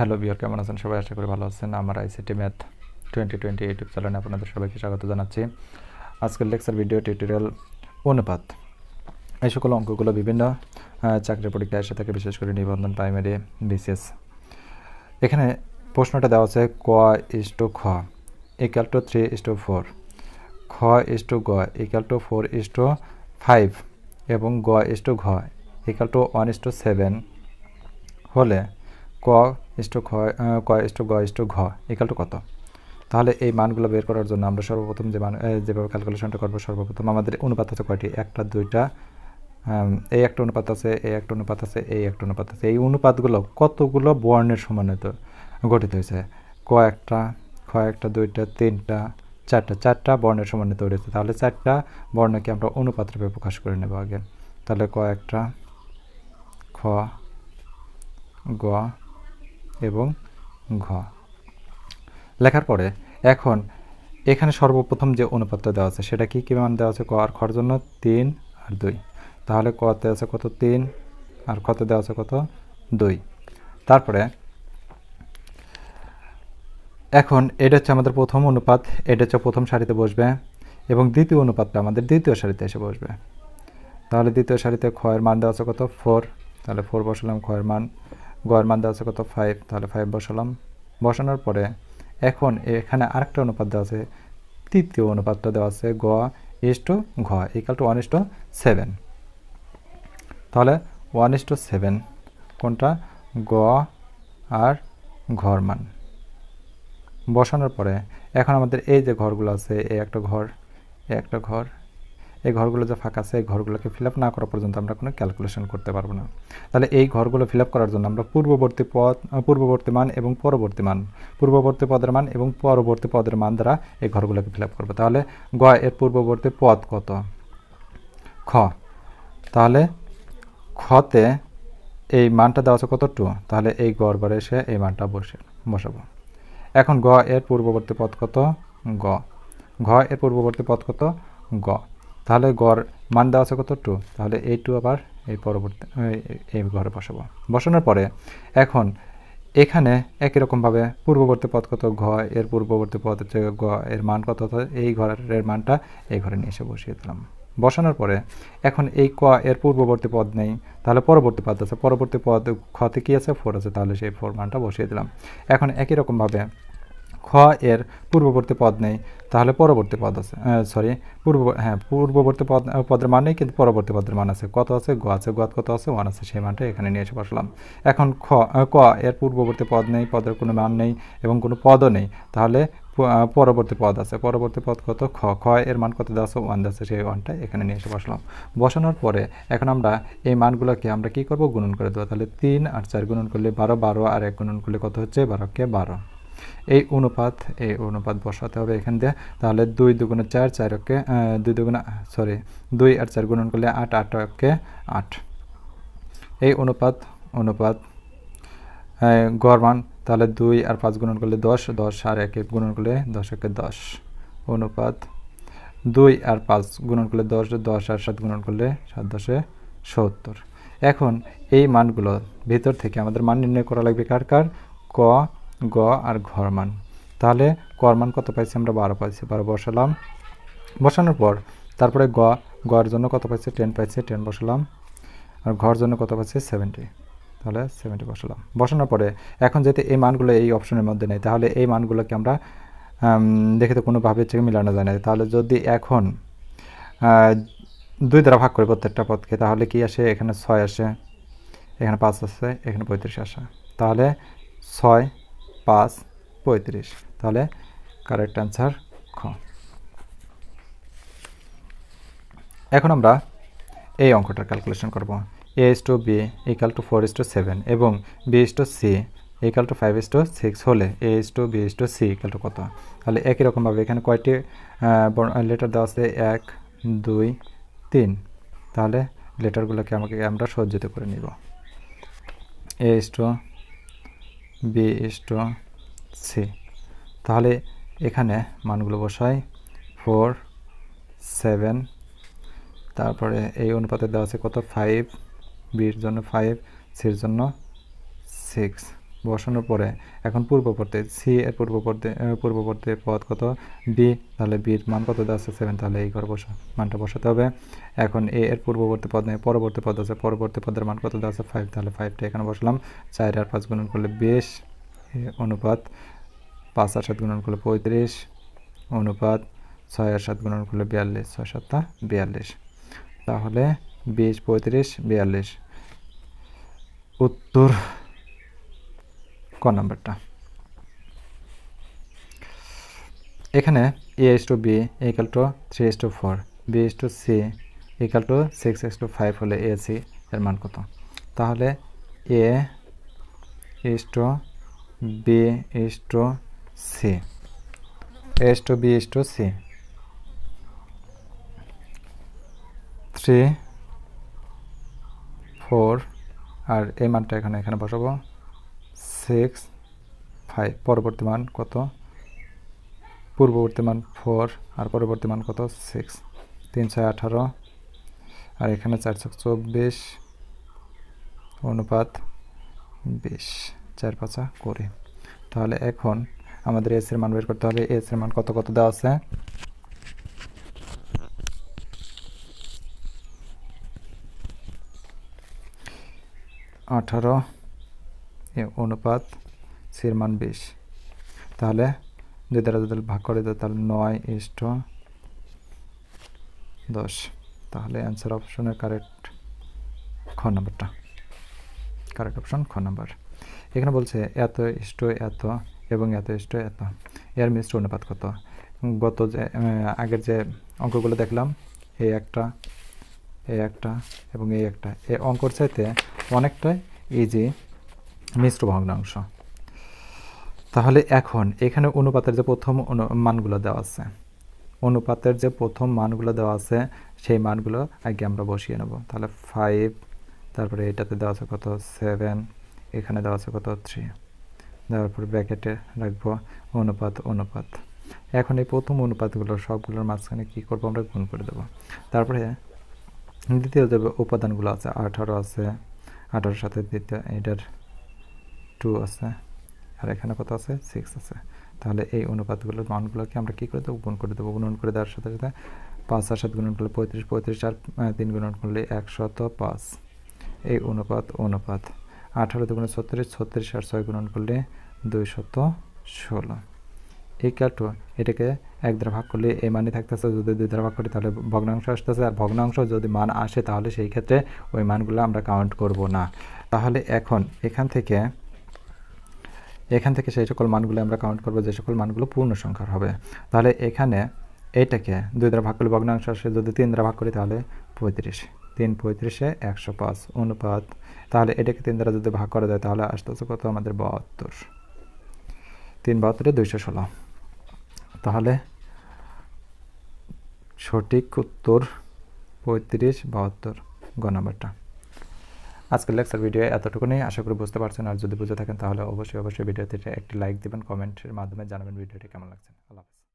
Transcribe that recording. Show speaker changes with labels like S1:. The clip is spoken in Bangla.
S1: হ্যালো বিয়ার কেমন আছেন? সবাই আশা করি ভালো আছেন। আমার ICT math twenty twenty YouTube চ্যানেলে আপনাদের সবাইকে স্বাগত জানাচ্ছি। আজকের লেকচার ভিডিও টিউটোরিয়াল অনুপাত। এই সকল অঙ্কগুলো বিভিন্ন চাকরির পরীক্ষায় এসে থাকে, বিশেষ করে নিবন্ধন প্রাইমারি বিসিএস এখানে প্রশ্নটা দেওয়া আছে, ক ইস টু খ equal to three is to four খ ইস টু গ equal to four is to five এবং গ ইস টু ঘ equal to one is to seven হলে ক ইস টু খ ক ইস টু গ ইস ঘ ইকাল টু কত? তাহলে এই মানগুলো বের করার জন্য আমরা সর্বপ্রথম যে মান যেভাবে ক্যালকুলেশনটা করব সর্বপ্রথম আমাদের অনুপাত আছে কয়টি? একটা, দুইটা এই একটা অনুপাত আছে, এই একটা অনুপাত আছে, এই একটা অনুপাত আছে। এই অনুপাতগুলো কতগুলো বর্ণের সমানিত গঠিত হয়েছে? ক একটা, খ একটা, দুইটা, তিনটা, চারটা চারটা বর্ণের সমন্বিত রয়েছে। তাহলে চারটা বর্ণকে আমরা অনুপাত রূপে প্রকাশ করে নেব আগে। তাহলে ক একটা, খ, গ এবং ঘ। লেখার পরে এখন এখানে সর্বপ্রথম যে অনুপাতটা দেওয়া আছে, সেটা কি, কী মান দেওয়া আছে? ক আর খর জন্য তিন আর দুই। তাহলে কতে আছে কত? তিন। আর কত দেওয়া আছে কত? দুই। তারপরে এখন এটা হচ্ছে আমাদের প্রথম অনুপাত, এটা হচ্ছে প্রথম সারিতে বসবে এবং দ্বিতীয় অনুপাতটা আমাদের দ্বিতীয় সারিতে এসে বসবে। তাহলে দ্বিতীয় সারিতে ক্ষয়ের মান দেওয়া আছে কত? ফোর তাহলে ফোর বসালাম ক্ষয়ের মান। গয়ের মান দেওয়া আছে কত? ফাইভ তাহলে ফাইভ বসালাম। বসানোর পরে এখন এখানে আরেকটা অনুপাত দেওয়া আছে, তৃতীয় অনুপাতটা দেওয়া আছে গ ইস টু ঘ equal to one is to seven তাহলে ওয়ান ইস টু সেভেন কোনটা? গ আর ঘর মান। বসানোর পরে এখন আমাদের এই যে ঘরগুলো আছে, এই একটা ঘর, এই একটা ঘর এই ঘরগুলো যে ফাঁকা আছে, এই ঘরগুলোকে ফিল না করা পর্যন্ত আমরা কোনো ক্যালকুলেশন করতে পারব না। তাহলে এই ঘরগুলো ফিল করার জন্য আমরা পূর্ববর্তী পদ পূর্ববর্তী মান এবং পরবর্তী মান, পূর্ববর্তী পদের মান এবং পরবর্তী পদের মান দ্বারা এই ঘরগুলোকে ফিল করব। তাহলে গ এর পূর্ববর্তী পদ কত? খ। তাহলে খতে এই মানটা দেওয়া আছে কত টু তাহলে এই গড় ঘরে এসে এই মানটা বসে, বসাবো। এখন গ এর পূর্ববর্তী পদ কত? গ। ঘ এর পূর্ববর্তী পদ কত? গ। তাহলে গড় মান দেওয়া আছে কত টু তাহলে এই টু আবার এই পরবর্তী, এই ঘরে বসাবো। বসানোর পরে এখন এখানে একই রকমভাবে পূর্ববর্তী পদ কত? ঘ, এর পূর্ববর্তী পদ হচ্ছে গ এর মান কত? হতো এই ঘরের মানটা এই ঘরে নিয়ে এসে বসিয়ে দিলাম। বসানোর পরে এখন এই ক, এর পূর্ববর্তী পদ নেই, তাহলে পরবর্তী পদ আছে। পরবর্তী পদ খতে কী আছে? ফোর আছে। তাহলে সেই ফোর মানটা বসিয়ে দিলাম। এখন একই রকমভাবে খ এর পূর্ববর্তী পদ নেই, তাহলে পরবর্তী পদ আছে সরি পূর্ব হ্যাঁ পূর্ববর্তী পদ পদের মান নেই, কিন্তু পরবর্তী পদের মান আছে। কত আছে? গ আছে গত কত আছে? ওয়ান আছে, সেই মানটা এখানে নিয়ে এসে বসলাম। এখন খ ক এর পূর্ববর্তী পদ নেই, পদের কোনো মান নেই এবং কোনো পদও নেই, তাহলে পরবর্তী পদ আছে। পরবর্তী পদ কত? খ খ এর মান কত দেওয়া আছে? ওয়ান আছে, সেই ওয়ানটা এখানে নিয়ে এসে বসলাম। বসানোর পরে এখন আমরা এই মানগুলোকে আমরা কি করব? গুণন করে দেবো। তাহলে তিন আর চার গুণন করলে বারো বারো আর এক গুণন করলে কত হচ্ছে? বারোকে বারো। এই অনুপাত এই অনুপাত বসাতে হবে এখান দিয়ে। তাহলে দুই দুগুণে চার চারকে দুই দুগুণে সরি দুই আর চার গুণন করলে আট আটকে আট। এই অনুপাত অনুপাত গড় মান, তাহলে দুই আর পাঁচ গুণন করলে দশ দশ আর এক এক গুণন করলে দশ একে দশ। অনুপাত, দুই আর পাঁচ গুণন করলে দশ দশ আর সাত গুণন করলে সাত দশে সত্তর। এখন এই মানগুলো ভিতর থেকে আমাদের মান নির্ণয় করা লাগবে কার কার? ক গ আর ঘর মান তাহলে কর মান কত পাইছি আমরা? বারো পাইছি। বারো বসালাম। বসানোর পর তারপরে গ, গর জন্য কত পাইছে? টেন পাইছে। টেন বসালাম। আর ঘর জন্য কত পাইছে? সেভেন্টি তাহলে সেভেন্টি বসালাম। বসানোর পরে এখন যদি এই মানগুলো এই অপশনের মধ্যে নেই, তাহলে এই মানগুলোকে আমরা দেখে তো কোনোভাবে থেকে মিলানো যায় না। তাহলে যদি এখন দুই দ্বারা ভাগ করি প্রত্যেকটা পদকে, তাহলে কি আসে? এখানে ছয় আসে। এখানে পাঁচ আসে। এখানে পঁয়ত্রিশ আসে। তাহলে ছয় পাঁচ, পঁয়ত্রিশ। তাহলে কারেক্ট অ্যান্সার খ। এখন আমরা এই অঙ্কটার ক্যালকুলেশন করব। A is to B equal to four is to seven এবং B is to C equal to five is to six হলে A is to B is to C equal to কত? তাহলে একই রকমভাবে এখানে কয়টি লেটার দেওয়া আছে? এক, দুই, তিন। তাহলে লেটারগুলোকে আমাকে আমরা সজ্জিত করে নিব। A is to B to C. তাহলে এখানে মানগুলো বসাই। ফোর, সেভেন, তারপরে এই অনুপাতে দেওয়া আছে কত? ফাইভ, বির জন্য ফাইভ, সির জন্য সিক্স। বসানোর পরে এখন পূর্ববর্তী, সি এর পূর্ববর্তী পূর্ববর্তী পদ কত? বি, তাহলে বির মান কত আছে? সেভেন তাহলে এই ঘর বসা, মানটা বসাতে হবে। এখন এ এর পূর্ববর্তী পদ নেই, পরবর্তী পদ আছে, পরবর্তী পদের মান কত আছে? ফাইভ তাহলে ফাইভটা এখানে বসলাম। চার আর পাঁচ গুণন করলে বিশ অনুপাত, পাঁচ আর সাত গুণন করলে পঁয়ত্রিশ, অনুপাত, ছয় আর সাত গুণন করলে বিয়াল্লিশ, ছয় সাতটা বিয়াল্লিশ। তাহলে বিশ, পঁয়ত্রিশ, বিয়াল্লিশ। উত্তর ক নাম্বারটা? এখানে A is to B equal to three is to four B is to C equal to six is to five হলে এ সি এর মান কত? তাহলে A is to B is to C is to B is to C three four আর এই মানটা এখানে এখানে বসাবো। সিক্স ফাইভ পরবর্তী মান কত? পূর্ববর্তী মান ফোর আর পরবর্তী মান কত? সিক্স তিন, ছয়, আঠারো। আর এখানে চারশো চব্বিশ। অনুপাত বিশ, চার, পাঁচা কুড়ি। তাহলে এখন আমাদের এস এর মান বের করতে হবে। এস এর মান কত কত দেওয়া আছে? আঠারো। অনুপাত সির মান বিশ। তাহলে দুই দ্বারা যদি ভাগ করে দেয়, তাহলে নয় ইষ্ট দশ। তাহলে অ্যান্সার অপশনের কারেক্ট খ নাম্বারটা কারেক্ট অপশন খ নাম্বার এখানে বলছে এত ইষ্ট এত এবং এত ইষ্ট এত। এর মিশ্র অনুপাত কত? গত যে আগের যে অঙ্কগুলো দেখলাম এই একটা এই একটা এবং এই একটা। এই অঙ্কর চাইতে অনেকটাই ইজি মিশ্র ভগ্নাংশ তাহলে এখন এখানে অনুপাতের যে প্রথম মানগুলো দেওয়া আছে, অনুপাতের যে প্রথম মানগুলো দেওয়া আছে, সেই মানগুলো আগে আমরা বসিয়ে নেব। তাহলে ফাইভ তারপরে এটাতে দেওয়া আছে কত? সেভেন এখানে দেওয়া আছে কত? থ্রি দেওয়ার পর ব্র্যাকেটে রাখব অনুপাত অনুপাত। এখন এই প্রথম অনুপাতগুলো সবগুলোর মাঝখানে কী করব আমরা? গুণ করে দেবো। তারপরে দ্বিতীয় যে উপাদানগুলো আছে, আঠারো আছে, আঠারোর সাথে দ্বিতীয়, এটার টু আছে, আর এখানে কত আছে? সিক্স আছে। তাহলে এই অনুপাতগুলোর মানগুলোকে আমরা কী করে দেবো? গুণ করে দেবো। গুণন করে দেওয়ার সাথে সাথে পাঁচ আর সাত গুণন করলে পঁয়ত্রিশ পঁয়ত্রিশ আর তিন গুণন করলে একশত পাঁচ। এই অনুপাত অনুপাত। আঠারো দুগুণে ছত্রিশ ছত্রিশ আর ছয় গুণন করলে দুইশত ষোলো। এই ক্যালটু এটাকে এক দ্বারা ভাগ করলে এই মানে থাকতেছে। যদি দুই দ্বারা ভাগ করি তাহলে ভগ্নাংশ আসতেছে। আর ভগ্নাংশ যদি মান আসে তাহলে সেই ক্ষেত্রে ওই মানগুলো আমরা কাউন্ট করব না। তাহলে এখন এখান থেকে এখান থেকে সেই সকল মানগুলো আমরা কাউন্ট করব, যে সকল মানগুলো পূর্ণ সংখ্যার হবে। তাহলে এখানে এইটাকে দুই দ্বারা ভাগ করলে ভগ্নাংশ আসে, যদি তিন দ্বারা ভাগ করি তাহলে পঁয়ত্রিশ। তিন পঁয়ত্রিশে একশো পাঁচ, অনুপাত। তাহলে এটাকে তিন দ্বারা যদি ভাগ করা যায়, তাহলে আসতেছে কত? আমাদের বাহাত্তর। তিন বাহাত্তরে দুইশো ষোলো। তাহলে সঠিক উত্তর পঁয়ত্রিশ বাহাত্তর, গ নাম্বারটা। আজকের লেকচার ভিডিও এতটুকুনি। আশা করি বুঝতে পারছেন। আর যদি বুঝে থাকেন, তাহলে অবশ্যই অবশ্যই ভিডিওতে একটি লাইক দেবেন কমেন্টের মাধ্যমে জানাবেন ভিডিওটি কেমন লাগছে। আল্লাহ হাফেজ।